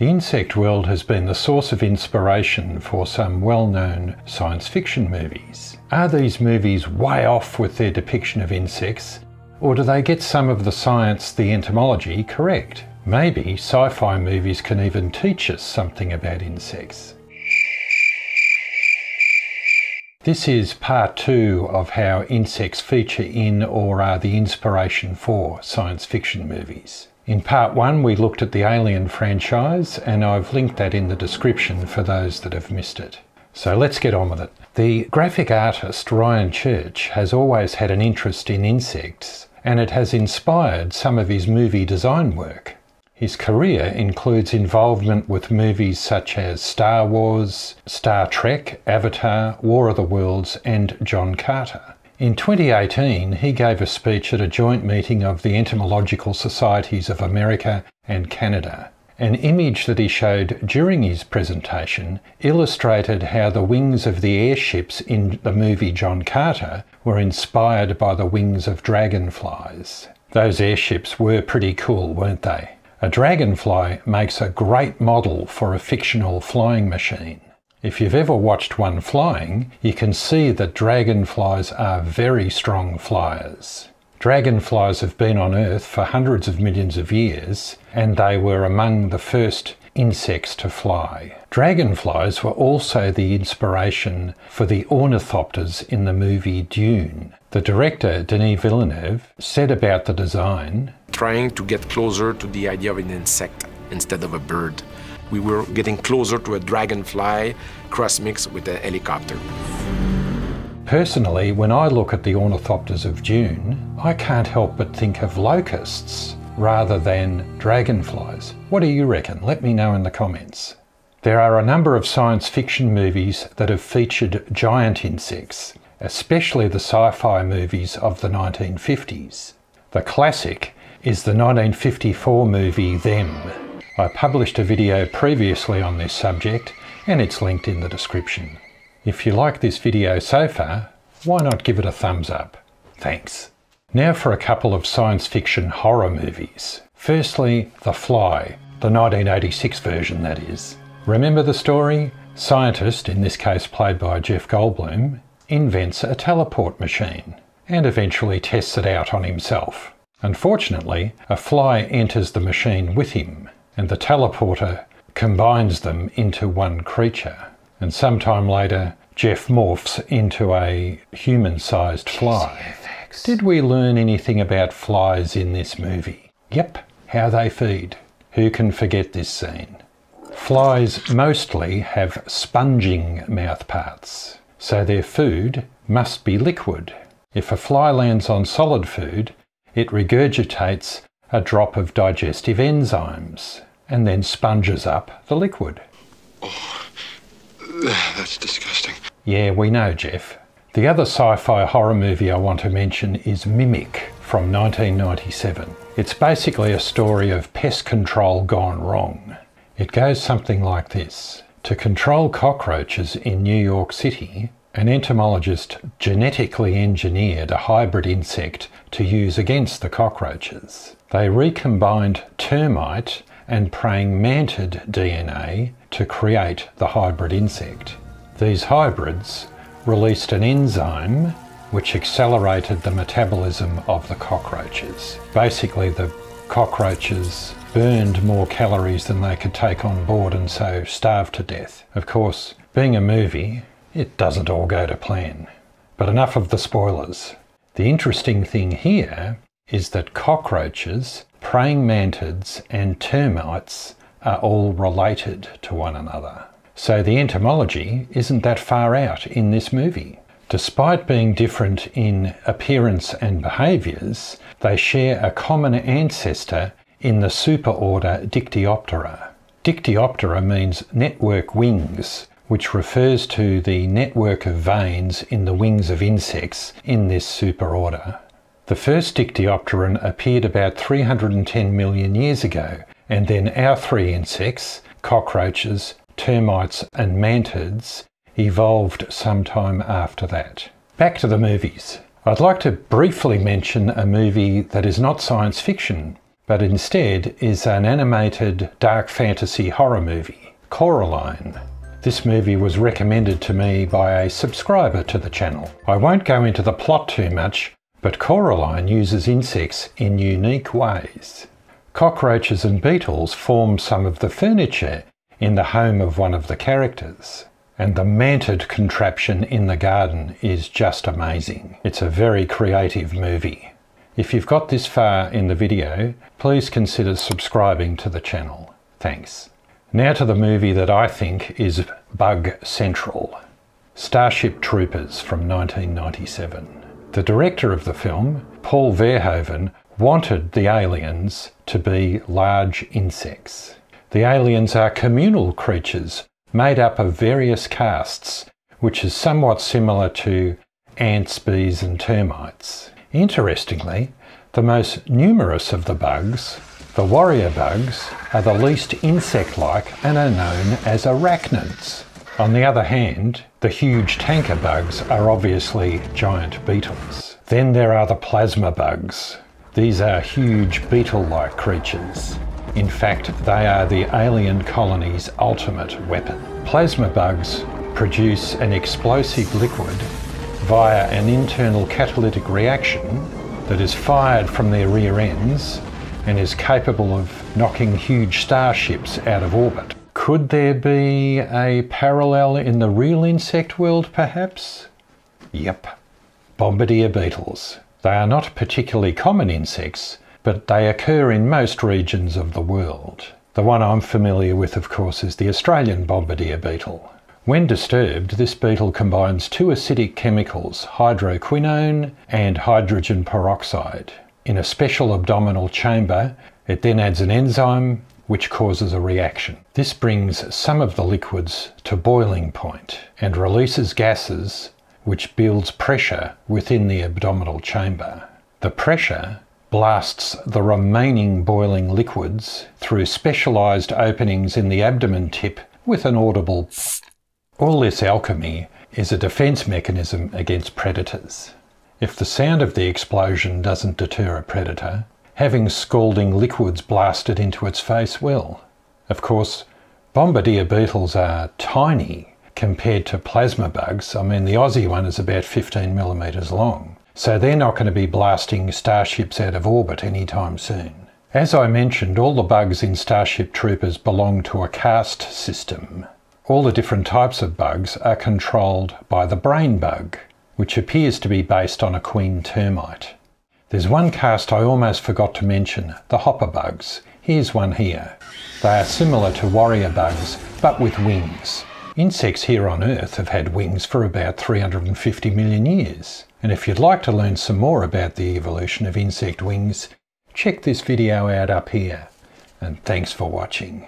The insect world has been the source of inspiration for some well known science fiction movies. Are these movies way off with their depiction of insects, or do they get some of the science, the entomology, correct? Maybe sci fi movies can even teach us something about insects. This is part two of how insects feature in or are the inspiration for science fiction movies. In part one, we looked at the Alien franchise, and I've linked that in the description for those that have missed it. So let's get on with it. The graphic artist Ryan Church has always had an interest in insects, and it has inspired some of his movie design work. His career includes involvement with movies such as Star Wars, Star Trek, Avatar, War of the Worlds, and John Carter. In 2018, he gave a speech at a joint meeting of the Entomological Societies of America and Canada. An image that he showed during his presentation illustrated how the wings of the airships in the movie John Carter were inspired by the wings of dragonflies. Those airships were pretty cool, weren't they? A dragonfly makes a great model for a fictional flying machine. If you've ever watched one flying, you can see that dragonflies are very strong flyers. Dragonflies have been on Earth for hundreds of millions of years, and they were among the first insects to fly. Dragonflies were also the inspiration for the ornithopters in the movie Dune. The director, Denis Villeneuve, said about the design trying to get closer to the idea of an insect instead of a bird we were getting closer to a dragonfly cross mix with a helicopter. Personally, when I look at the ornithopters of Dune, I can't help but think of locusts rather than dragonflies. What do you reckon? Let me know in the comments. There are a number of science fiction movies that have featured giant insects, especially the sci fi movies of the 1950s. The classic is the 1954 movie Them, I published a video previously on this subject and it's linked in the description. If you like this video so far, why not give it a thumbs up? Thanks. Now for a couple of science fiction horror movies. Firstly, The Fly, the 1986 version that is. Remember the story? Scientist, in this case played by Jeff Goldblum, invents a teleport machine and eventually tests it out on himself. Unfortunately, a fly enters the machine with him and the teleporter combines them into one creature. And sometime later, Jeff morphs into a human sized fly. Did we learn anything about flies in this movie? Yep, how they feed. Who can forget this scene? Flies mostly have sponging mouthparts, so their food must be liquid. If a fly lands on solid food, it regurgitates a drop of digestive enzymes and then sponges up the liquid. Oh, that's disgusting. Yeah, we know, Jeff. The other sci fi horror movie I want to mention is Mimic from 1997. It's basically a story of pest control gone wrong. It goes something like this To control cockroaches in New York City, an entomologist genetically engineered a hybrid insect to use against the cockroaches. They recombined termite and praying mantid DNA to create the hybrid insect. These hybrids released an enzyme which accelerated the metabolism of the cockroaches. Basically, the cockroaches burned more calories than they could take on board and so starved to death. Of course, being a movie, it doesn't all go to plan. But enough of the spoilers. The interesting thing here is that cockroaches, praying mantids, and termites are all related to one another. So the entomology isn't that far out in this movie. Despite being different in appearance and behaviours, they share a common ancestor in the superorder Dictyoptera. Dictyoptera means network wings, which refers to the network of veins in the wings of insects in this superorder. The first Dictyopteran appeared about 310 million years ago, and then our three insects, cockroaches, termites, and mantids, evolved sometime after that. Back to the movies. I'd like to briefly mention a movie that is not science fiction, but instead is an animated dark fantasy horror movie, Coraline. This movie was recommended to me by a subscriber to the channel. I won't go into the plot too much, but Coraline uses insects in unique ways. Cockroaches and beetles form some of the furniture in the home of one of the characters. And the mantid contraption in the garden is just amazing. It's a very creative movie. If you've got this far in the video, please consider subscribing to the channel. Thanks. Now to the movie that I think is Bug Central Starship Troopers from 1997. The director of the film, Paul Verhoeven, wanted the aliens to be large insects. The aliens are communal creatures made up of various castes, which is somewhat similar to ants, bees, and termites. Interestingly, the most numerous of the bugs the warrior bugs are the least insect-like and are known as arachnids. On the other hand, the huge tanker bugs are obviously giant beetles. Then there are the plasma bugs. These are huge beetle-like creatures. In fact, they are the alien colony's ultimate weapon. Plasma bugs produce an explosive liquid via an internal catalytic reaction that is fired from their rear ends and is capable of knocking huge starships out of orbit. Could there be a parallel in the real insect world, perhaps? Yep. Bombardier beetles. They are not particularly common insects, but they occur in most regions of the world. The one I'm familiar with, of course, is the Australian bombardier beetle. When disturbed, this beetle combines two acidic chemicals, hydroquinone and hydrogen peroxide. In a special abdominal chamber, it then adds an enzyme which causes a reaction. This brings some of the liquids to boiling point and releases gases which builds pressure within the abdominal chamber. The pressure blasts the remaining boiling liquids through specialised openings in the abdomen tip with an audible All this alchemy is a defence mechanism against predators. If the sound of the explosion doesn't deter a predator, having scalding liquids blasted into its face will. Of course, bombardier beetles are tiny compared to plasma bugs. I mean, the Aussie one is about 15 millimetres long. So they're not going to be blasting starships out of orbit anytime soon. As I mentioned, all the bugs in Starship Troopers belong to a caste system. All the different types of bugs are controlled by the brain bug which appears to be based on a queen termite. There's one caste I almost forgot to mention, the hopper bugs. Here's one here. They are similar to warrior bugs, but with wings. Insects here on Earth have had wings for about 350 million years. And if you'd like to learn some more about the evolution of insect wings, check this video out up here. And thanks for watching.